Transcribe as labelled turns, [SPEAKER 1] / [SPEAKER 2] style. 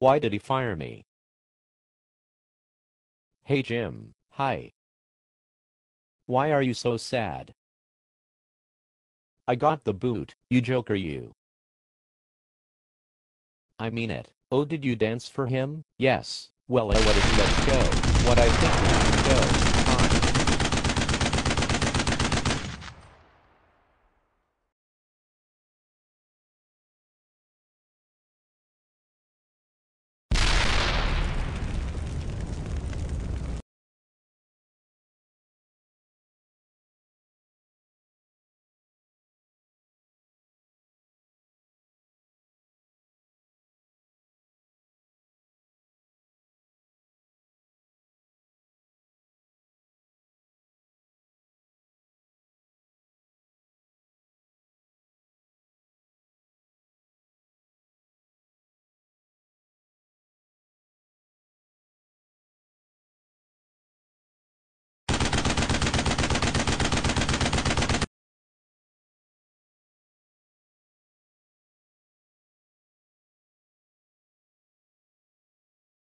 [SPEAKER 1] Why did he fire me? Hey Jim, hi. Why are you so sad? I got the boot, you joker you. I mean it. Oh did you dance for him? Yes. Well I what is let's go. What I think.